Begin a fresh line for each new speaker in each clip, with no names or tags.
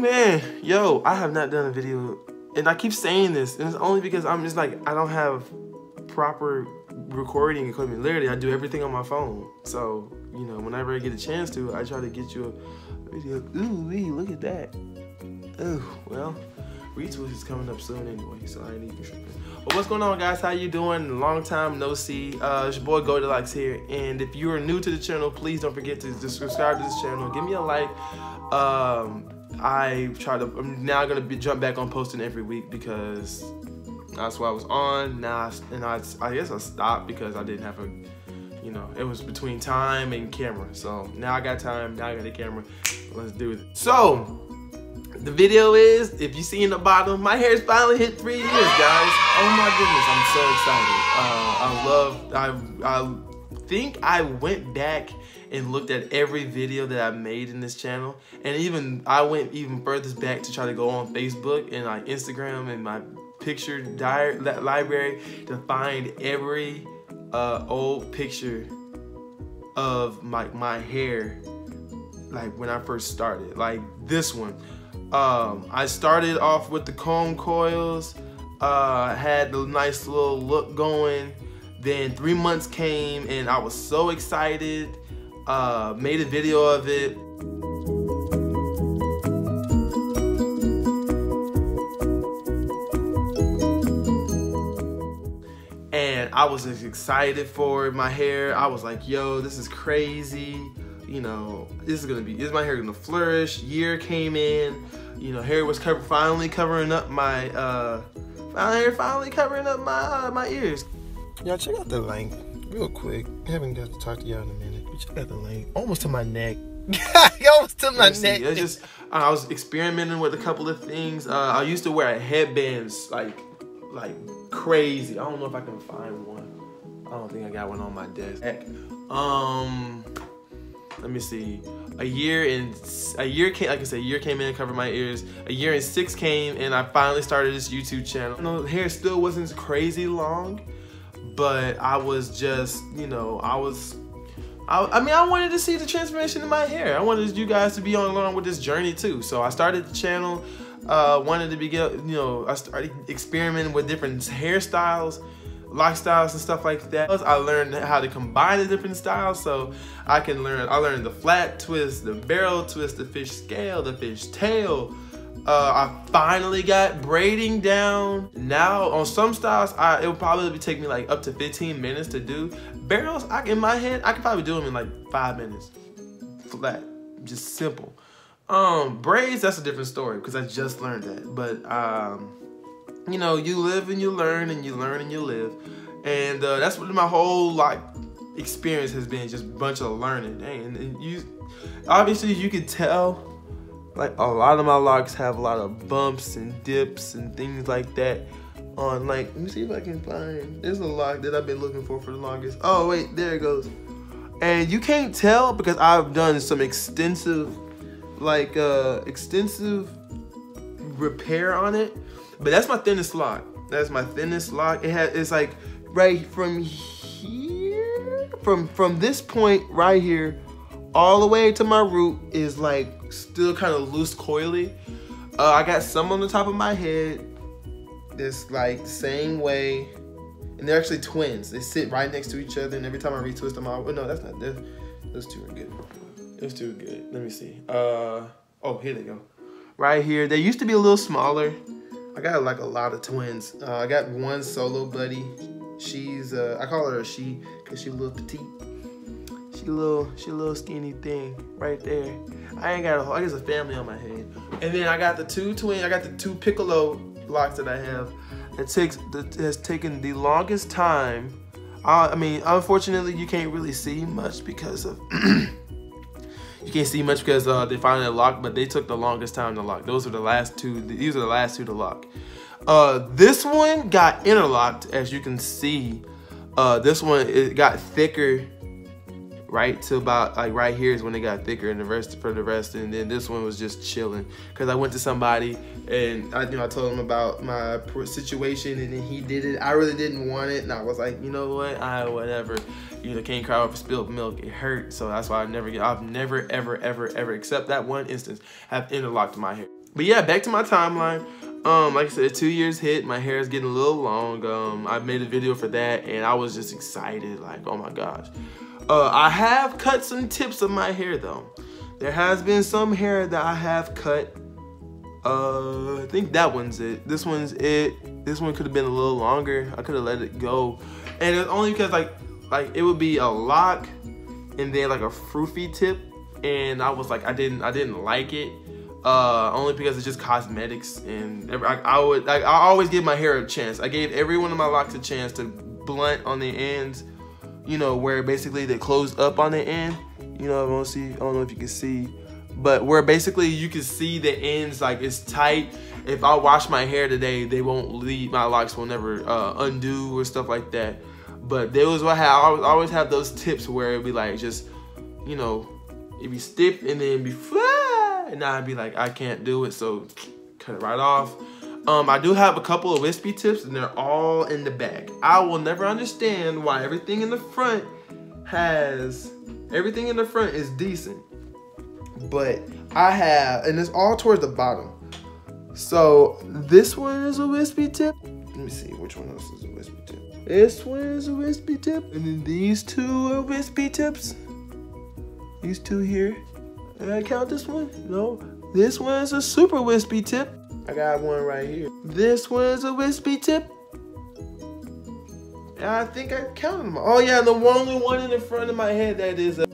man, yo, I have not done a video, and I keep saying this, and it's only because I'm just like I don't have proper recording equipment. Literally, I do everything on my phone. So you know, whenever I get a chance to, I try to get you a video. Ooh, wee, look at that. Ooh, well, retwist is coming up soon anyway, so I ain't even tripping. But what's going on, guys? How you doing? Long time no see. Uh, it's your boy Goldilocks here, and if you are new to the channel, please don't forget to subscribe to this channel. Give me a like. Um, I try to. I'm now gonna be jump back on posting every week because that's what I was on. Now, I, and I, I guess I stopped because I didn't have a, you know, it was between time and camera. So now I got time. Now I got a camera. Let's do it. So the video is, if you see in the bottom, my hair's finally hit three years, guys. Oh my goodness, I'm so excited. Uh, I love, I, I think I went back and looked at every video that I made in this channel. And even, I went even further back to try to go on Facebook and like Instagram and my picture diary, library to find every uh, old picture of my, my hair like when I first started. Like this one. Um, I started off with the comb coils, uh, had the nice little look going. Then three months came and I was so excited, uh, made a video of it. And I was excited for my hair. I was like, yo, this is crazy. You know, this is gonna be, is my hair gonna flourish? Year came in you know, hair was finally covering up my, uh, finally, covering up my, uh, my ears. Y'all check out the length real quick. I haven't got to talk to y'all in a minute. But check out the length, almost to my neck. almost to my neck. It's just, I was experimenting with a couple of things. Uh, I used to wear headbands like, like crazy. I don't know if I can find one. I don't think I got one on my desk. Um, let me see a year and a year came like I said a year came in and covered my ears a year and six came and I finally started this YouTube channel you know hair still wasn't crazy long but I was just you know I was I, I mean I wanted to see the transformation in my hair I wanted you guys to be on along with this journey too so I started the channel uh, wanted to be you know I started experimenting with different hairstyles lifestyles and stuff like that. I learned how to combine the different styles so I can learn, I learned the flat twist, the barrel twist, the fish scale, the fish tail. Uh, I finally got braiding down. Now on some styles, I, it will probably take me like up to 15 minutes to do. Barrels, I, in my head, I could probably do them in like five minutes. Flat, just simple. Um, braids, that's a different story because I just learned that. But um, you know, you live and you learn and you learn and you live. And uh, that's what my whole like experience has been, just a bunch of learning. And, and you, obviously you can tell like a lot of my locks have a lot of bumps and dips and things like that on like, let me see if I can find, there's a lock that I've been looking for for the longest. Oh wait, there it goes. And you can't tell because I've done some extensive, like uh, extensive repair on it but that's my thinnest lock. That's my thinnest lock. It has it's like right from here, from from this point right here, all the way to my root is like still kind of loose coily. Uh, I got some on the top of my head. This like same way. And they're actually twins. They sit right next to each other, and every time I retwist them, I oh, no, that's not this. Those two are good. Those two are good. Let me see. Uh oh, here they go. Right here. They used to be a little smaller. I got like a lot of twins. Uh, I got one solo buddy. She's uh, I call her a she because she a little petite. A little she a little skinny thing right there. I ain't got a I guess a family on my head. And then I got the two twin. I got the two piccolo locks that I have. It takes that has taken the longest time. Uh, I mean, unfortunately, you can't really see much because of You can't see much because uh, they finally locked, but they took the longest time to lock. Those are the last two. These are the last two to lock. Uh, this one got interlocked, as you can see. Uh, this one it got thicker, right to about like right here is when it got thicker, and the rest for the rest, and then this one was just chilling. Cause I went to somebody and I you know I told him about my situation, and then he did it. I really didn't want it, and I was like, you know what, I whatever you know, can't cry over spilled milk. It hurt. So that's why I never get, I've never, ever, ever, ever, except that one instance, have interlocked my hair. But yeah, back to my timeline. Um, like I said, two years hit. My hair is getting a little long. Um, I made a video for that, and I was just excited. Like, oh my gosh. Uh, I have cut some tips of my hair though. There has been some hair that I have cut. Uh, I think that one's it. This one's it. This one could have been a little longer. I could have let it go, and it's only because like, like it would be a lock, and then like a froofy tip, and I was like, I didn't, I didn't like it uh, only because it's just cosmetics and I, I would I, I always give my hair a chance. I gave every one of my locks a chance to blunt on the ends, you know, where basically they closed up on the end. You know, I don't see, I don't know if you can see, but where basically you can see the ends like it's tight. If I wash my hair today, they won't leave, my locks will never uh, undo or stuff like that. But there was what I, I always, always have those tips where it'd be like just, you know, it'd be stiff and then be flat and I'd be like, I can't do it, so cut it right off. Um, I do have a couple of wispy tips, and they're all in the back. I will never understand why everything in the front has, everything in the front is decent. But I have, and it's all towards the bottom. So this one is a wispy tip. Let me see, which one else is a wispy tip? This one is a wispy tip. And then these two are wispy tips. These two here. Did I count this one? No. This one's a super wispy tip. I got one right here. This one's a wispy tip. And I think I counted them. Oh yeah, the only one in the front of my head that is a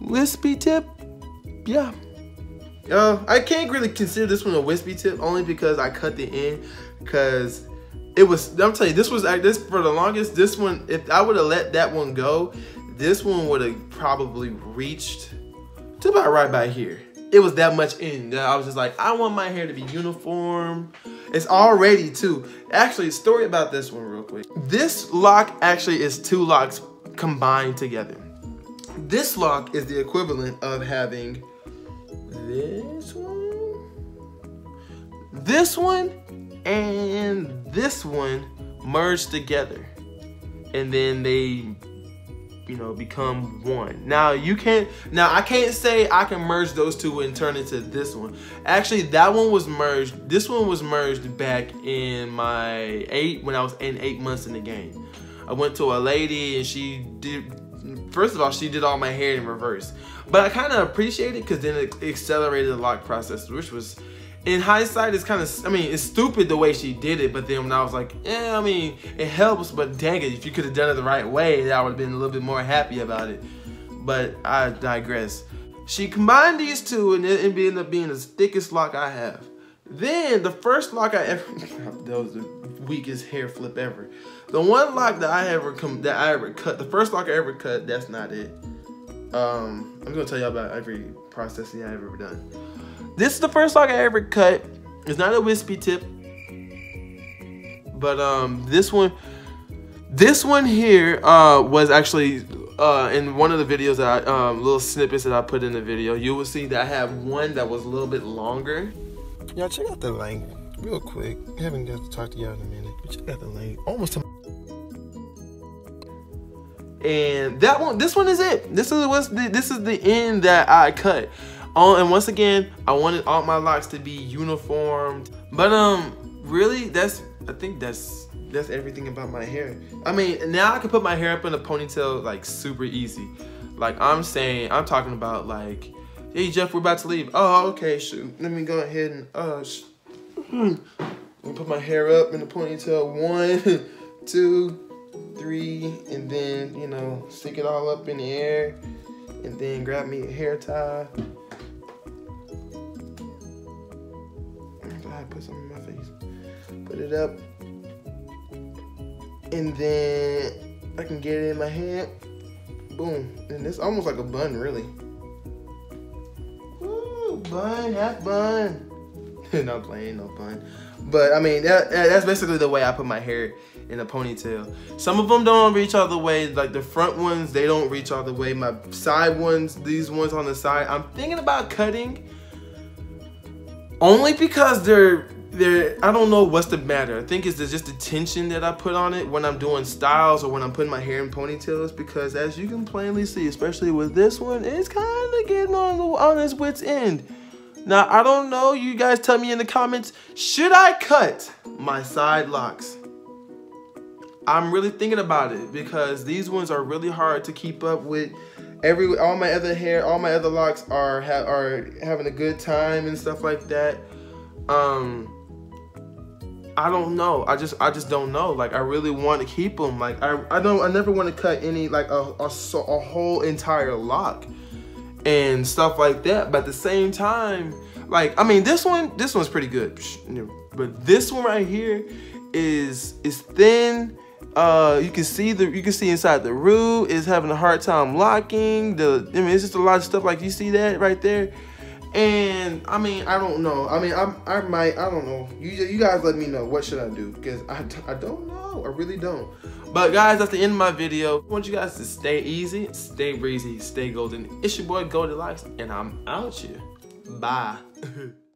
wispy tip. Yeah. Uh, I can't really consider this one a wispy tip only because I cut the end because it was, I'm telling you, this was, this for the longest, this one, if I would have let that one go, this one would have probably reached to about right by here. It was that much in that I was just like, I want my hair to be uniform. It's already too. Actually, story about this one real quick. This lock actually is two locks combined together. This lock is the equivalent of having this one, this one, and this one merged together. And then they you know, become one. Now you can't, now I can't say I can merge those two and turn into this one. Actually, that one was merged, this one was merged back in my eight, when I was in eight months in the game. I went to a lady and she did, first of all, she did all my hair in reverse. But I kind of appreciate it because then it accelerated the lock process, which was in hindsight, it's kind of, I mean, it's stupid the way she did it, but then when I was like, yeah, I mean, it helps, but dang it, if you could have done it the right way, I would have been a little bit more happy about it. But I digress. She combined these two and it, ended up being the thickest lock I have. Then the first lock I ever, that was the weakest hair flip ever. The one lock that I ever that I ever cut, the first lock I ever cut, that's not it. Um, I'm gonna tell y'all about every processing I've ever done. This is the first lock I ever cut. It's not a wispy tip. But um, this one, this one here uh, was actually uh, in one of the videos that I, um, little snippets that I put in the video. You will see that I have one that was a little bit longer. Y'all check out the length real quick. I haven't got to talk to y'all in a minute, but check out the length. Almost to and that one, this one is it. This is what's the, this is the end that I cut. Oh, and once again, I wanted all my locks to be uniformed. But um, really, that's I think that's that's everything about my hair. I mean, now I can put my hair up in a ponytail like super easy. Like I'm saying, I'm talking about like, hey Jeff, we're about to leave. Oh, okay, shoot. Let me go ahead and uh, let me put my hair up in a ponytail. One, two, three, and then you know stick it all up in the air, and then grab me a hair tie. Put some in my face. Put it up. And then I can get it in my hand. Boom. And it's almost like a bun, really. Ooh, bun, half bun. not playing, no bun. But I mean, that, that's basically the way I put my hair in a ponytail. Some of them don't reach all the way, like the front ones, they don't reach all the way. My side ones, these ones on the side, I'm thinking about cutting only because they're they're I don't know what's the matter. I think it's just the tension that I put on it when I'm doing styles or when I'm putting my hair in ponytails because as you can plainly see, especially with this one, it's kind of getting on the on its wit's end. Now, I don't know. You guys tell me in the comments, should I cut my side locks? I'm really thinking about it because these ones are really hard to keep up with. Every all my other hair, all my other locks are ha are having a good time and stuff like that. Um, I don't know. I just I just don't know. Like I really want to keep them. Like I I don't I never want to cut any like a a, a whole entire lock and stuff like that. But at the same time, like I mean, this one this one's pretty good. But this one right here is is thin uh, you can see the you can see inside the root is having a hard time locking. The I mean, it's just a lot of stuff like you see that right there. And I mean, I don't know. I mean, I I might I don't know. You you guys let me know what should I do because I I don't know. I really don't. But guys, that's the end of my video. I want you guys to stay easy, stay breezy, stay golden. It's your boy Goldie Life, and I'm out here. Bye.